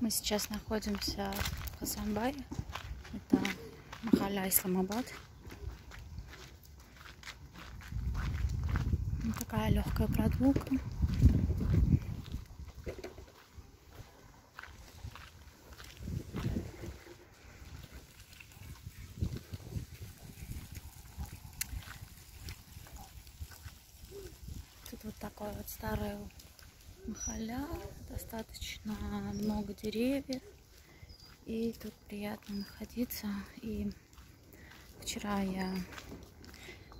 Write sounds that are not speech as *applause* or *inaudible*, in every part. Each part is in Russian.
Мы сейчас находимся в Хасанбае. Это Махаля Исламабад. Вот такая легкая прогулка. Тут вот такой вот старый махаля, достаточно много деревьев, и тут приятно находиться. И вчера я,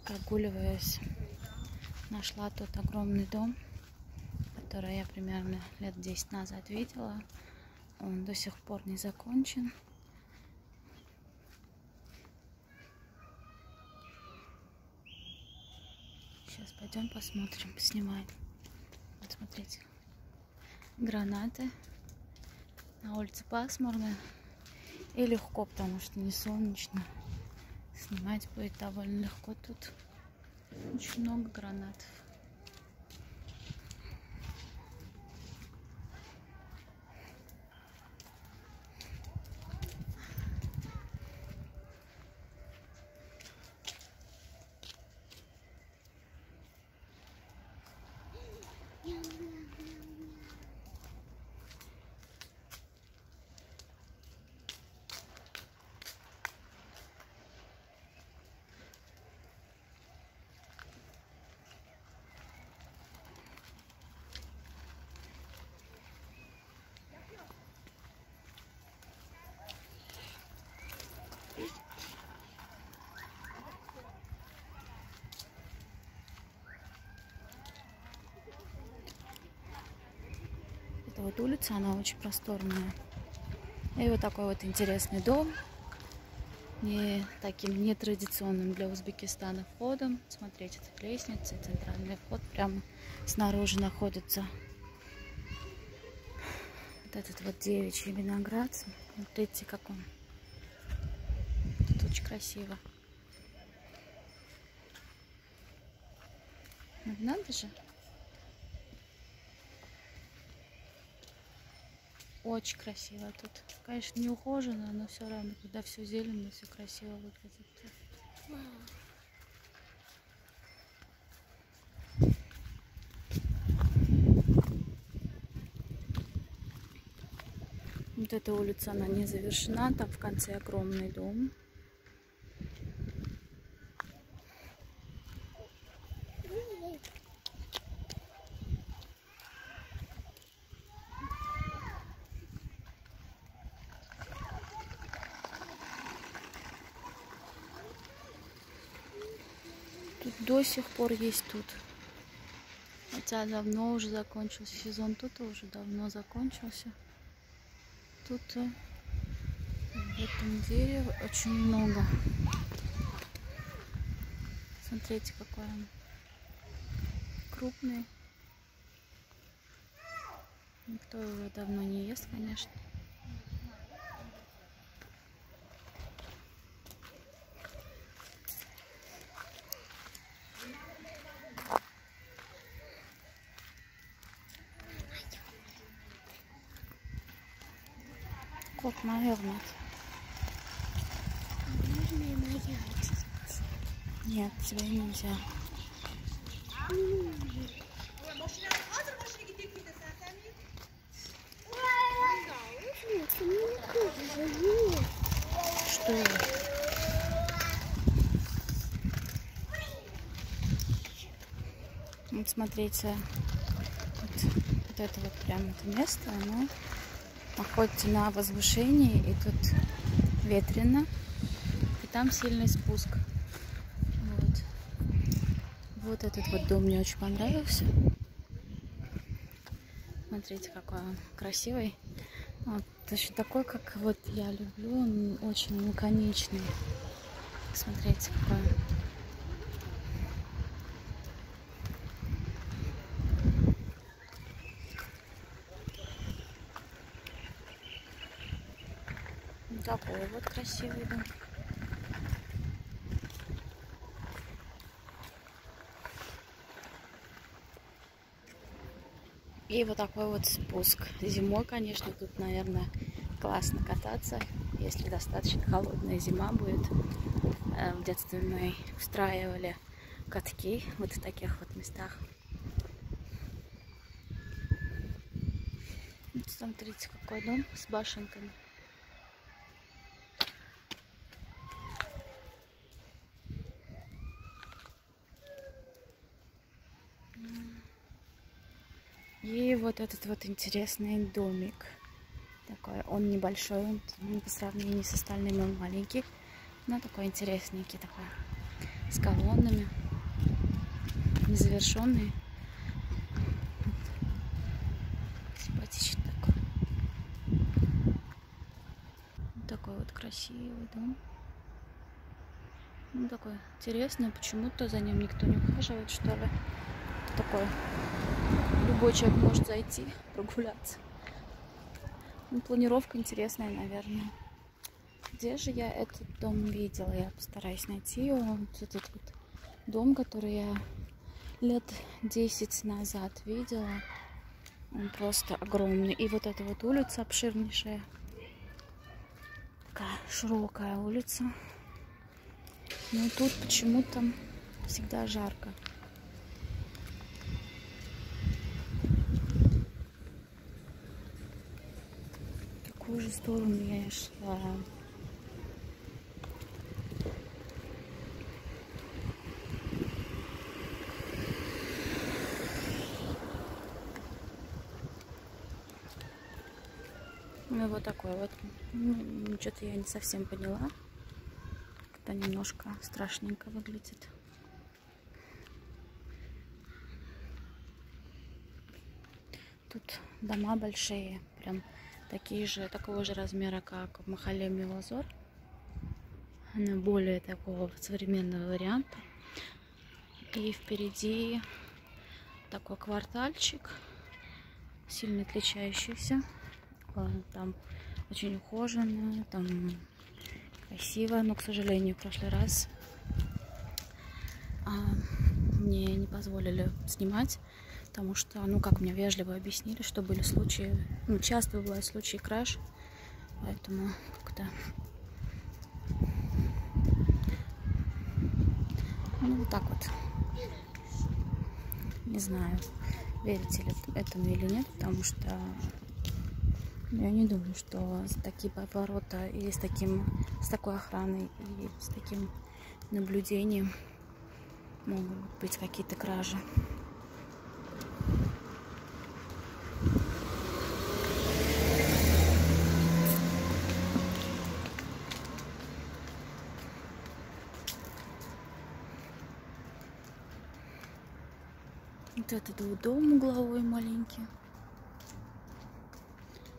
прогуливаясь, нашла тот огромный дом, который я примерно лет 10 назад видела. Он до сих пор не закончен. Сейчас пойдем посмотрим, поснимаем. Вот смотрите. Гранаты. На улице пасмурно. И легко, потому что не солнечно. Снимать будет довольно легко тут. Очень много гранатов. Вот улица, она очень просторная. И вот такой вот интересный дом. Не таким нетрадиционным для Узбекистана входом. Смотрите, тут лестница, центральный вход прямо снаружи находится. Вот этот вот девичий виноград. Смотрите, как он. Тут очень красиво. Надо же. Очень красиво тут. Конечно, не ухожено, но все равно, когда все зелено, все красиво выглядит. Вот эта улица, она не завершена. Там в конце огромный дом. Тут до сих пор есть тут. Хотя давно уже закончился сезон. Тут уже давно закончился. Тут э, в этом дереве очень много. Смотрите, какой он крупный. Никто его давно не ест, конечно. Кот, наверное. Нет, нельзя. Что? Вот смотрите, вот, вот это вот прям это место, оно находится на возвышении, и тут ветрено, и там сильный спуск вот этот вот дом мне очень понравился. Смотрите, какой он красивый. Вот, точно такой, как вот я люблю. Он очень наконечный. Смотрите, какой он. такой вот красивый дом. Да. И вот такой вот спуск. Зимой, конечно, тут, наверное, классно кататься, если достаточно холодная зима будет. Э, в детстве мы устраивали катки вот в таких вот местах. Вот смотрите, какой дом с башенками. И вот этот вот интересный домик. Такой, он небольшой, он по сравнению с остальными он маленький. Но такой интересненький, такой, с колоннами, незавершенный. Симпатичный такой. Вот такой вот красивый дом. Ну, такой интересный, почему-то за ним никто не ухаживает, что ли. Такой любой человек может зайти, прогуляться. Ну, планировка интересная, наверное. Где же я этот дом видела? Я постараюсь найти его. Вот этот вот дом, который я лет 10 назад видела. Он просто огромный. И вот эта вот улица обширнейшая. Такая широкая улица. Но тут почему-то всегда жарко. Какую же сторону я шла. Ну вот такой вот. Ну, Что-то я не совсем поняла. Это немножко страшненько выглядит. Тут дома большие, прям такие же, такого же размера, как в Махале Милозор. Она более такого современного варианта. И впереди такой квартальчик, сильно отличающийся. Там очень ухоженно, там красиво, но, к сожалению, в прошлый раз а, мне не позволили снимать потому что, ну, как мне вежливо объяснили, что были случаи, ну, часто бывают случаи краш, поэтому как-то... Ну, вот так вот. Не знаю, верите ли этому или нет, потому что я не думаю, что за такие поворота и с, таким, с такой охраной и с таким наблюдением могут быть какие-то кражи. Этот вот дом угловой маленький.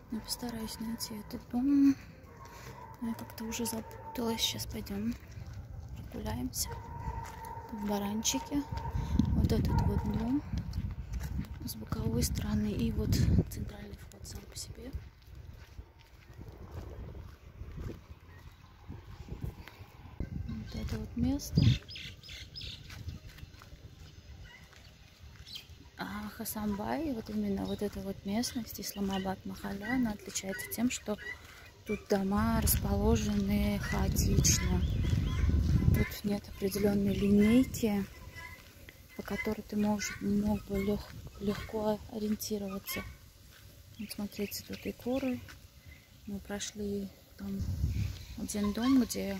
Я постараюсь найти этот дом. Я как-то уже запуталась. Сейчас пойдем прогуляемся. Тут баранчики. Вот этот вот дом с боковой стороны. И вот центральный вход сам по себе. Вот это вот место. Хасамбай, вот именно вот эта вот местность, Исламабад Махаля, она отличается тем, что тут дома расположены хаотично. Тут нет определенной линейки, по которой ты можешь, мог бы лег, легко ориентироваться. Вот смотрите, тут и куры. Мы прошли там один дом, где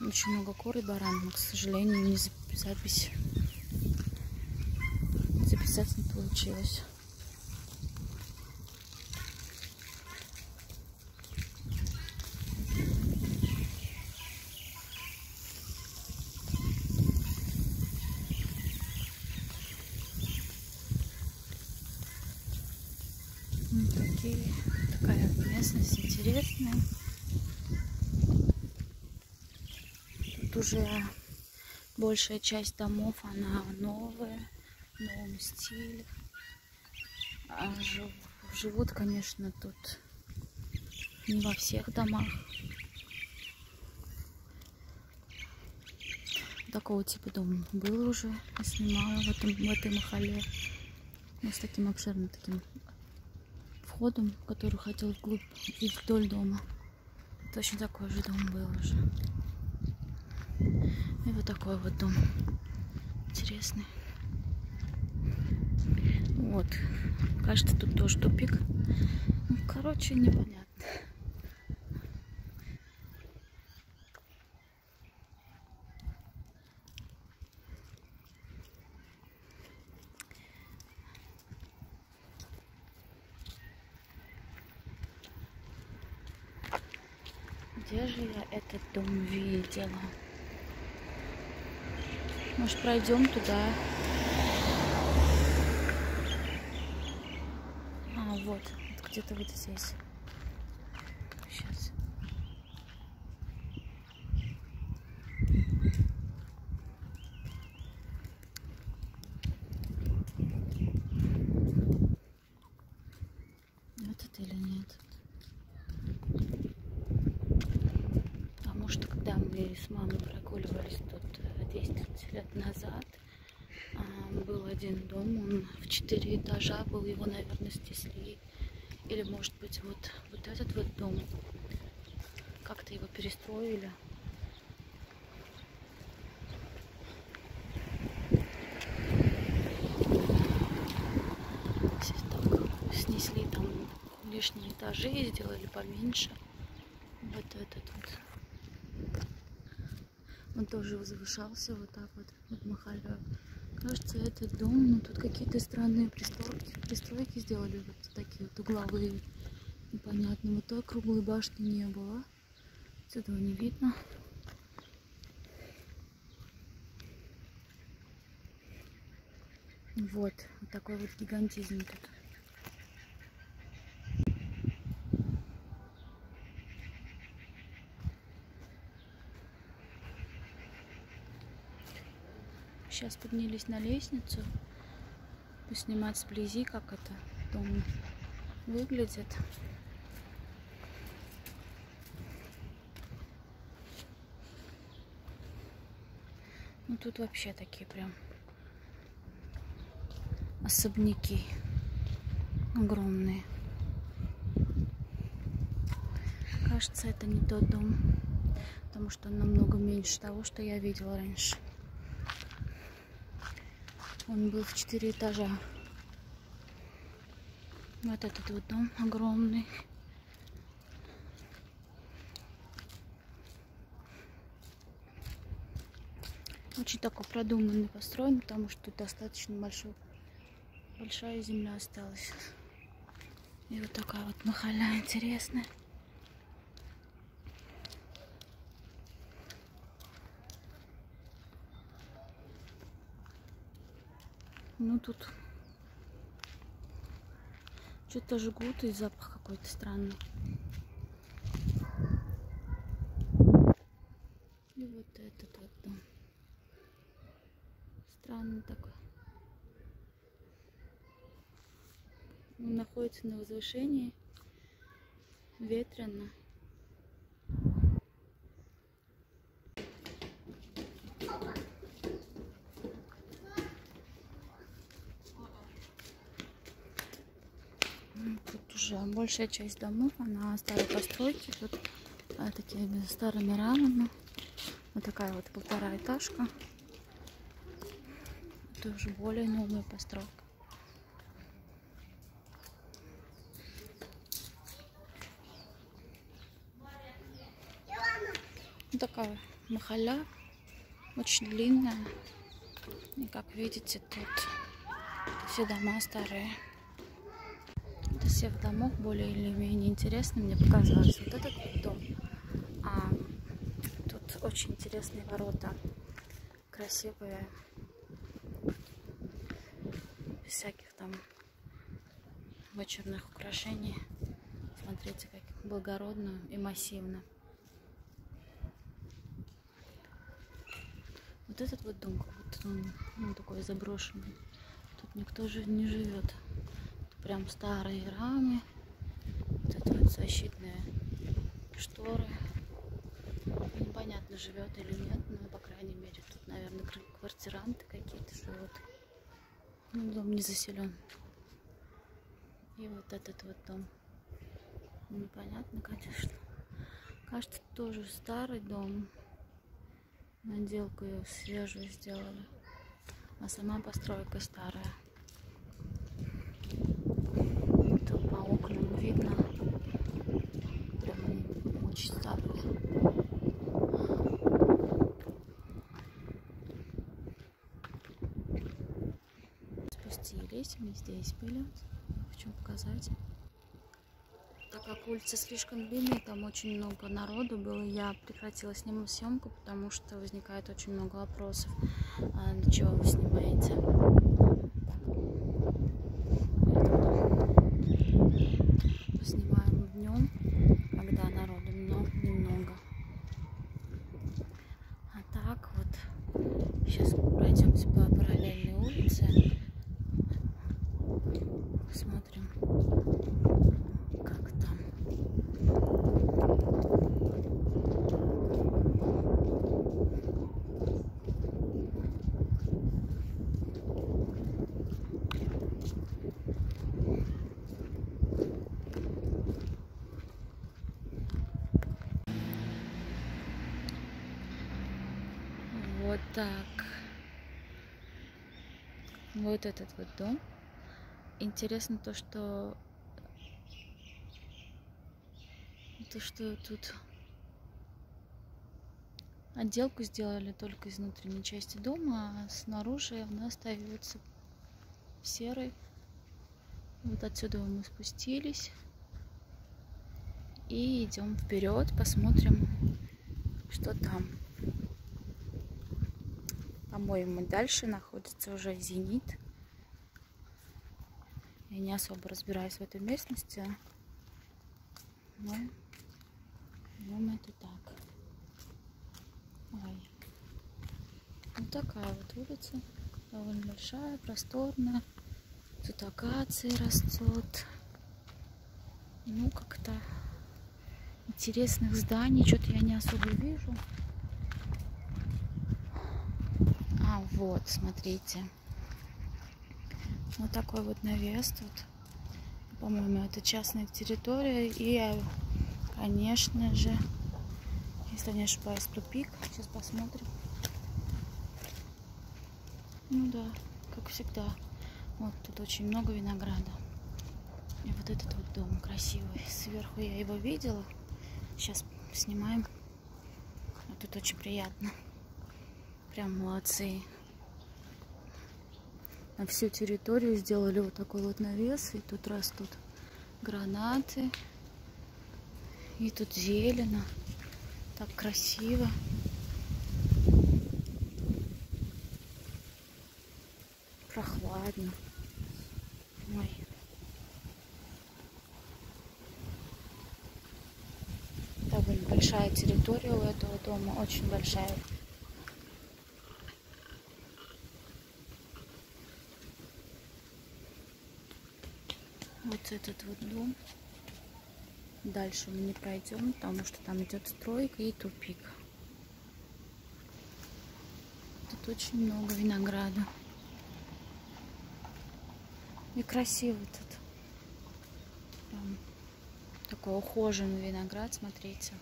очень много кур и баран, но, к сожалению, не запись записать не получилось. Такие, такая местность интересная. Тут уже большая часть домов, она новая новом стиле. А жив, живут, конечно, тут не во всех домах. Такого типа дом был уже, я снимала в, этом, в этой махале. Ну, с таким обширным таким входом, который хотел вглубь и вдоль дома. Точно такой же дом был уже. И вот такой вот дом. Интересный. Вот. Кажется, тут тоже тупик. Ну, короче, непонятно. Где же я этот дом видела? Может, пройдем туда? А, вот, где-то вот здесь. Сейчас. Это или нет? Потому что когда мы с мамой прогуливались тут 10 э, лет назад, а, был один дом, он в четыре этажа был, его, наверное, снесли. Или, может быть, вот, вот этот вот дом, как-то его перестроили. Так, снесли там лишние этажи, сделали поменьше. Вот этот вот. Он тоже возвышался вот так вот, вот Махаля. Кажется, этот дом, ну тут какие-то странные пристройки, пристройки сделали, вот такие вот угловые, непонятно. Вот той круглой башни не было, отсюда не видно. Вот, вот такой вот гигантизм тут. Сейчас поднялись на лестницу. Поснимать сблизи, как это дом выглядит. Ну тут вообще такие прям особняки огромные. Кажется, это не тот дом, потому что он намного меньше того, что я видела раньше. Он был в четыре этажа. Вот этот вот дом огромный. Очень такой продуманный построен, потому что достаточно большой, большая земля осталась. И вот такая вот махаля интересная. Ну тут что-то жгут и запах какой-то странный. И вот этот вот дом. Странный такой. Он находится на возвышении. Ветрено. Тут уже большая часть домов, она старой постройки. Тут а, такие старыми рамами. Вот такая вот полтора этажка. Это уже более новая постройка. Вот такая махаля, очень длинная. И как видите, тут все дома старые всех домов более или менее интересно мне показалось вот этот вот дом. А, тут очень интересные ворота, красивые, без всяких там вычурных украшений. Смотрите, как благородно и массивно. Вот этот вот дом, как будто он ну, такой заброшенный. Тут никто же не живет прям старые рамы. Вот это вот защитная шторы. Непонятно, живет или нет, но, по крайней мере, тут, наверное, квартиранты какие-то живут. Ну, дом не заселен. И вот этот вот дом. Непонятно, конечно. Кажется, тоже старый дом. Наделку ее свежую сделали. А сама постройка старая. Это по окнам видно. Прям очень старые. Спустились, мы здесь были. Хочу показать так как улица слишком длинная, там очень много народу было, я прекратила снимать съемку, потому что возникает очень много вопросов, а для чего вы снимаете. Снимаем днем, когда народу много, немного. А так вот, сейчас пройдемте по параллельной улице. Посмотрим. Вот так. Вот этот вот дом. Интересно то, что то, что тут отделку сделали только из внутренней части дома, а снаружи она остается серой. Вот отсюда мы спустились и идем вперед, посмотрим, что там. По-моему, дальше находится уже Зенит. Я не особо разбираюсь в этой местности, но думаю, это так. Ой. Вот такая вот улица, довольно большая, просторная. Тут акации растут. Ну, как-то интересных зданий что-то я не особо вижу. А, вот, смотрите. Вот такой вот навес тут. По-моему, это частная территория. И, конечно же, если не ошибаюсь, тупик. Сейчас посмотрим. Ну да, как всегда. Вот тут очень много винограда. И вот этот вот дом красивый. Сверху я его видела. Сейчас снимаем. Вот тут очень приятно. Прям молодцы. На всю территорию сделали вот такой вот навес. И тут растут гранаты. И тут зелено. Так красиво. Прохладно. Ой. Довольно большая территория у этого дома. Очень большая. Вот этот вот дом. Дальше мы не пройдем, потому что там идет стройка и тупик. Тут очень много винограда. И красиво тут. Прям такой ухоженный виноград, смотрите.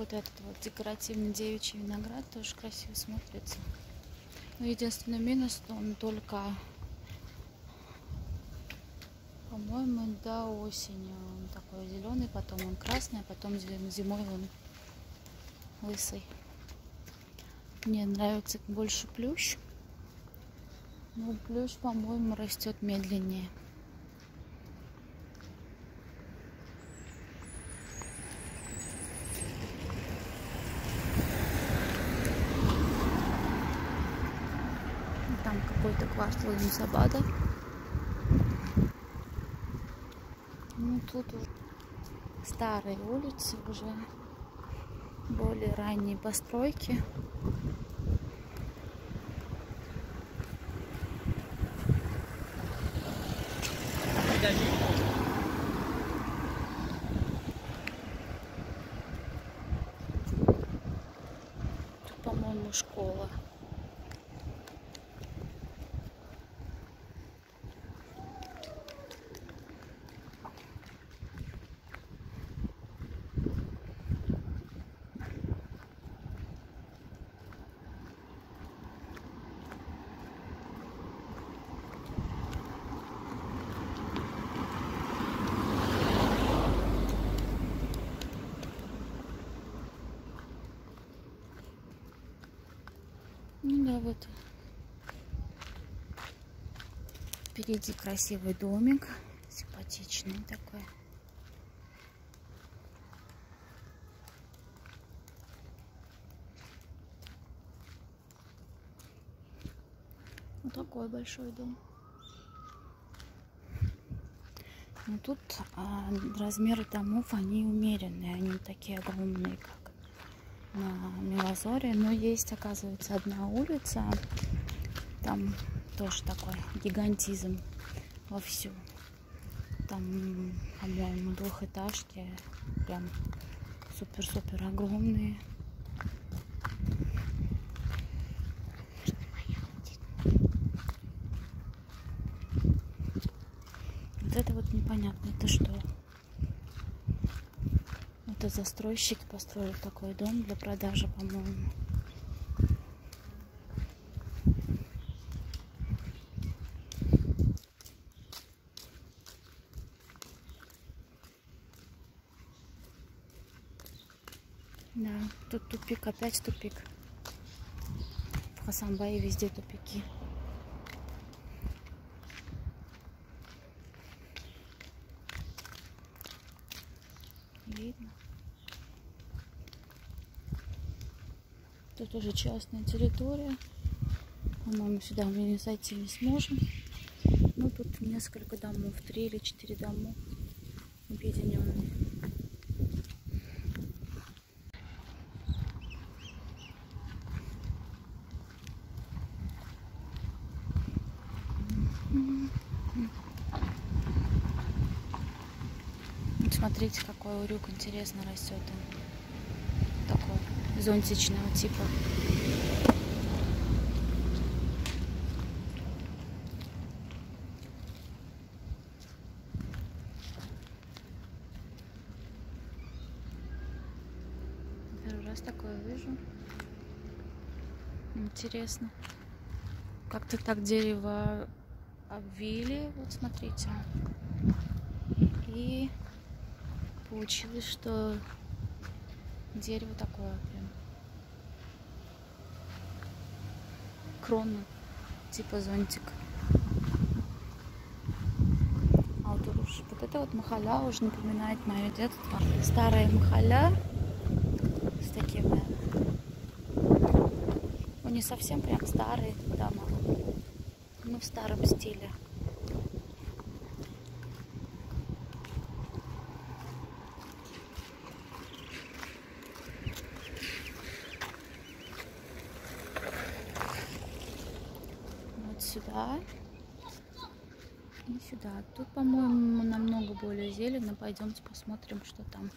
Вот этот вот декоративный девичий виноград тоже красиво смотрится. Но единственный минус, что он только, по-моему, до осени он такой зеленый, потом он красный, а потом зимой он лысый. Мне нравится больше плющ. Но плющ, по-моему, растет медленнее. Там квартал Мусабада. Ну, тут старые улицы уже более ранние постройки. его школа. Ну да, вот. Впереди красивый домик, симпатичный такой. Вот такой большой дом. Но тут а, размеры домов, они умеренные, они такие огромные, как на Милозоре. Но есть, оказывается, одна улица, там тоже такой гигантизм вовсю. Там, по-моему, двухэтажки, прям супер-супер огромные. Вот это вот непонятно, это что? Это застройщик построил такой дом для продажи, по-моему. Да, тут тупик, опять тупик. В Хасамбае везде тупики. Видно. Тут уже частная территория. По-моему, сюда мы не зайти не сможем. Ну, тут несколько домов, три или четыре дома объединенные. Вот смотрите, какой урюк интересно растет. Такой зонтичного типа. Первый раз такое вижу. Интересно. Как-то так дерево обвили. Вот смотрите. И получилось, что дерево такое прям крона, типа зонтик. А вот, вот это вот махаля уже напоминает мое детство. Старая махаля с такими, ну не совсем прям старые дома, но в старом стиле. Вот сюда и сюда. Тут, по-моему, намного более зелено. Пойдемте посмотрим, что там.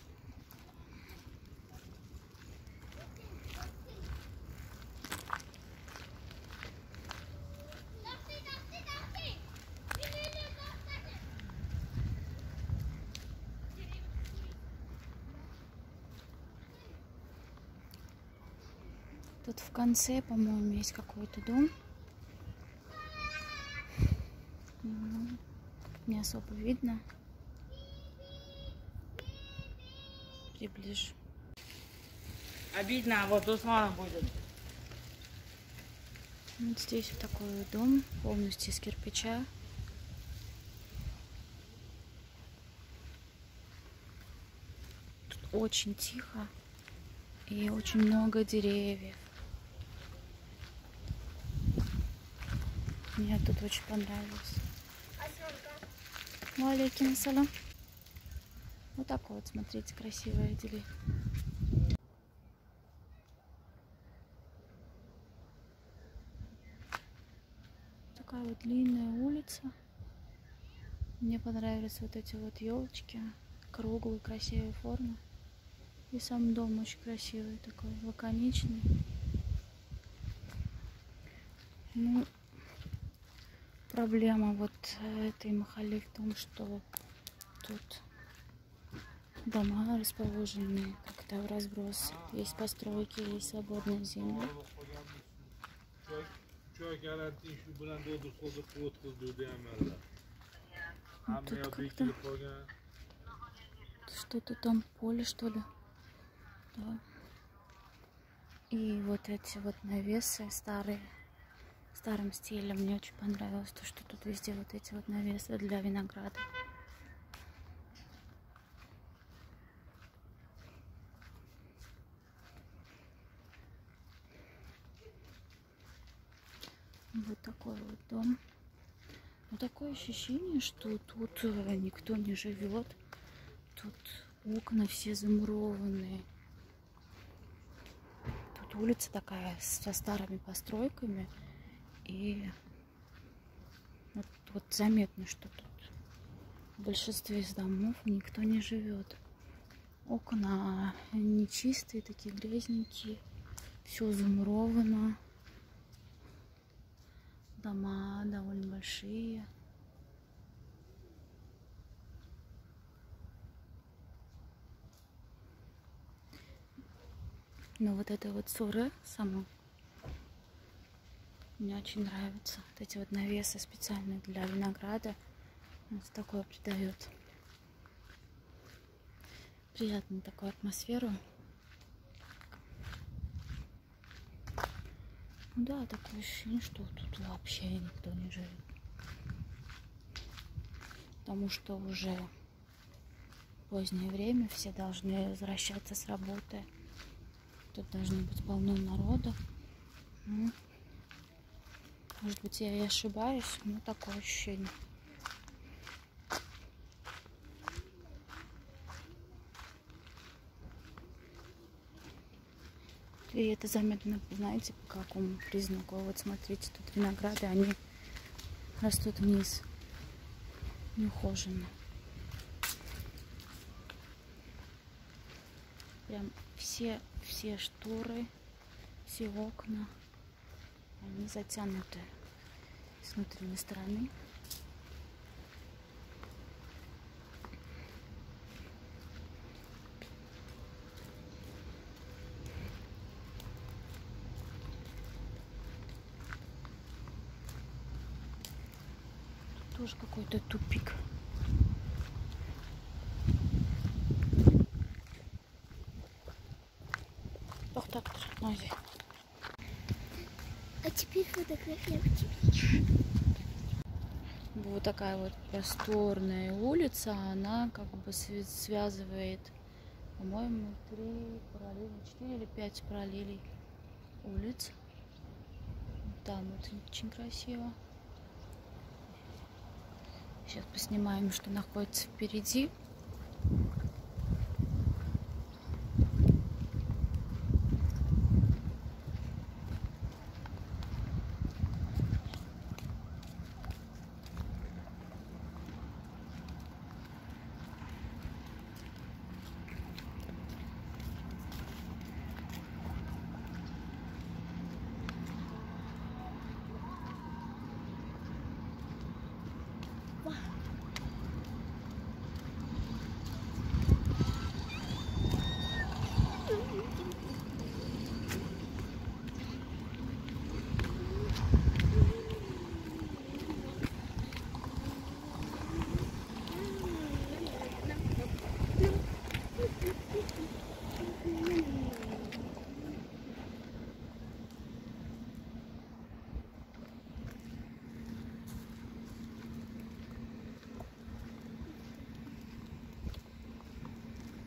Тут в конце, по-моему, есть какой-то дом. М, Не особо видно. Приближу. Обидно, а вот Усмана будет. Вот здесь вот такой вот дом, полностью из кирпича. Тут очень тихо и очень много деревьев. Мне тут очень понравилось. Валейкум ассалам. Вот такой вот, смотрите, красивая дели. Такая вот длинная улица. Мне понравились вот эти вот елочки. Круглые, красивые формы. И сам дом очень красивый такой, лаконичный. Ну, проблема вот этой махали в том, что тут дома расположены как-то в разброс. Есть постройки, есть свободная земля. Ну, тут как-то что-то там поле, что ли. Да. И вот эти вот навесы старые, старым стилем. Мне очень понравилось то, что тут везде вот эти вот навесы для винограда. Вот такой вот дом. Но такое ощущение, что тут э, никто не живет. Тут окна все замурованные. Тут улица такая со старыми постройками. И вот, вот заметно, что тут в большинстве из домов никто не живет. Окна нечистые, такие грязненькие. Все замуровано. Дома довольно большие. Но вот это вот ссора само мне очень нравится. Вот эти вот навесы специальные для винограда. Вот такое придает приятную такую атмосферу. Ну да, такое ощущение, что тут вообще никто не живет. Потому что уже позднее время, все должны возвращаться с работы. Тут должно быть полно народа. Может быть, я и ошибаюсь, но такое ощущение. И это заметно, знаете, по какому признаку. Вот смотрите, тут винограды, они растут вниз. Неухоженно. Прям все, все шторы, все окна, они затянуты с внутренней стороны. Тут тоже какой-то тупик. Вот такая вот просторная улица, она как бы связывает, по-моему, три параллели, четыре или пять параллелей улиц. Там вот очень красиво. Сейчас поснимаем, что находится впереди.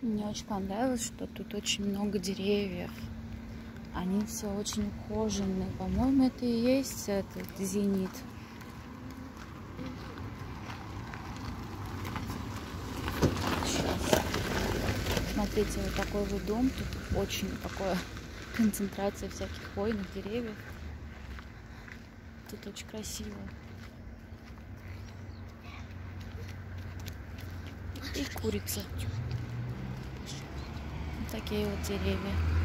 Мне очень понравилось, что тут очень много деревьев. Они все очень ухоженные. По-моему, это и есть этот зенит. Сейчас. Смотрите, вот такой вот дом. Тут очень такое *laughs* концентрация всяких хвойных деревьев. Тут очень красиво. И курица. Вот такие вот деревья.